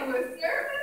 am a servant.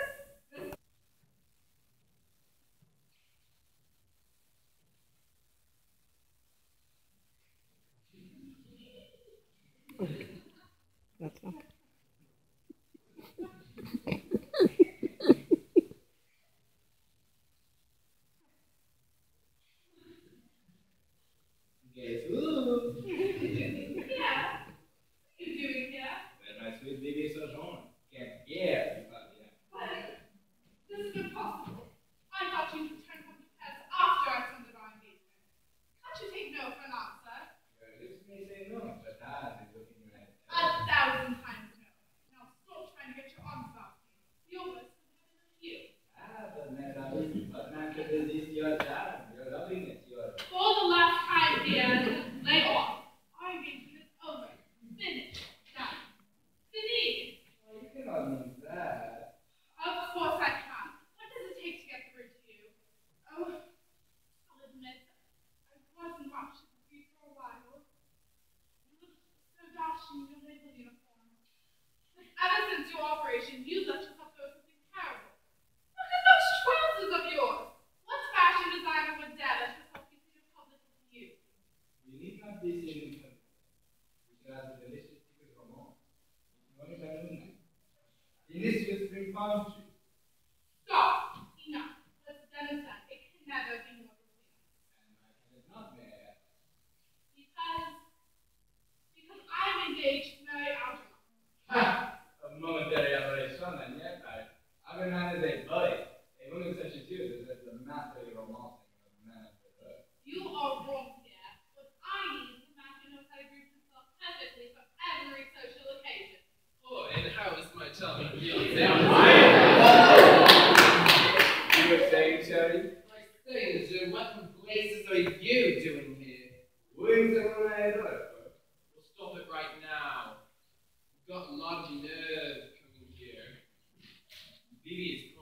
Thanks, Harry. My things, uh, what places are you doing here? Where's the one I? We'll stop it right now. You've got a lot of nerve coming here. Vivi's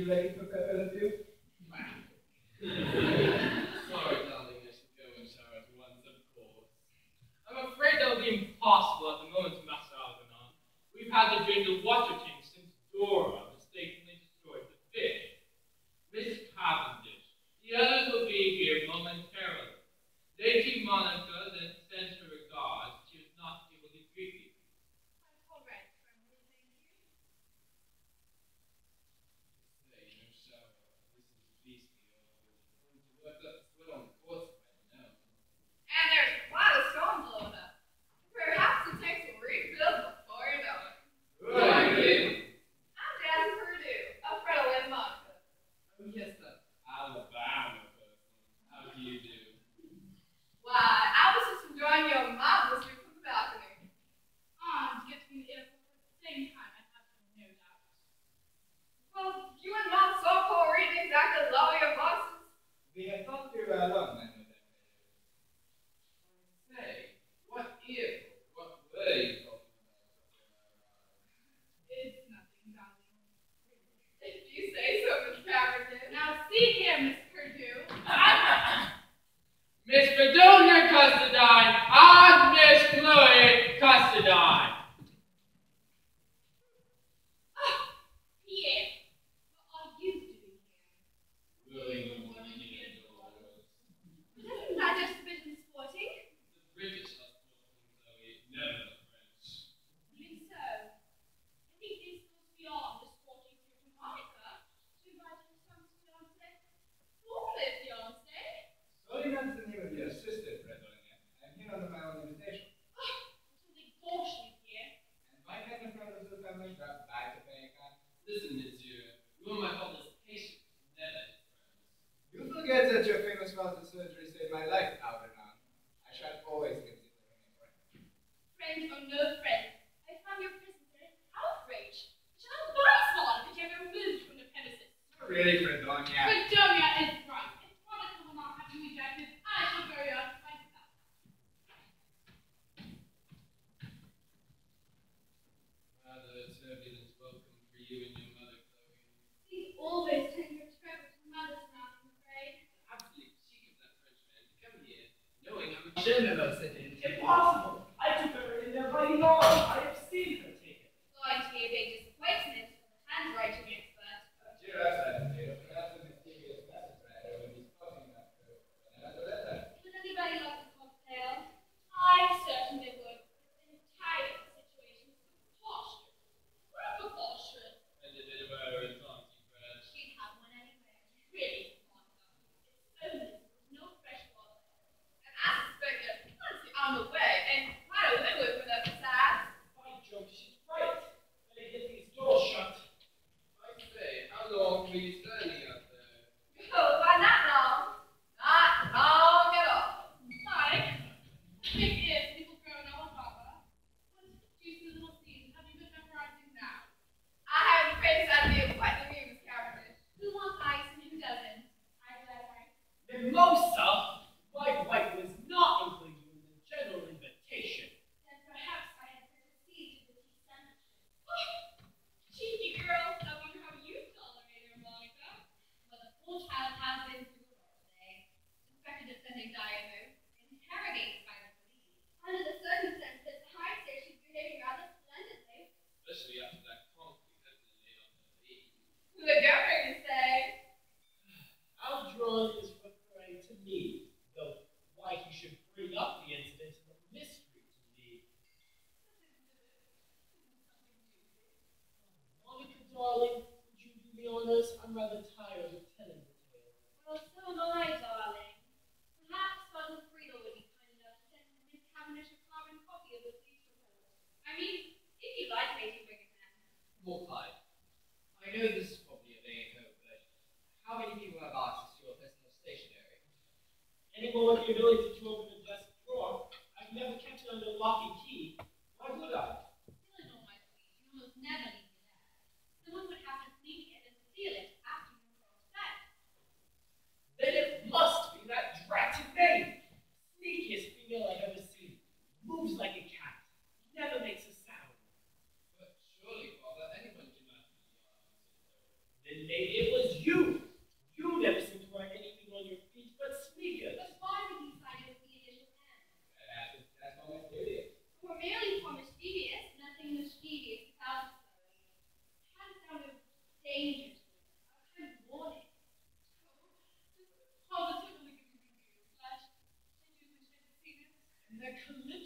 you for? Uh, Sorry, darling, I should go and shower at once, of course. I'm afraid that'll be impossible at the moment, Master Algernon. We've had to drink the water You forget that your famous plastic surgery saved my life, Albert. I shall always consider him friend. Friend or no friend, I found your presence outrage. Shall I that you from the premises? Really, Fredonia! please Well, I, darling. Perhaps Father Frida would be kind enough to send Miss Cavendish a carbon copy of the. I mean, if you like. More time. I know this is probably a vague hope, but how many people have access to your personal stationery? Anyone with the ability to open a desk drawer. I've never kept it under lock and the commitment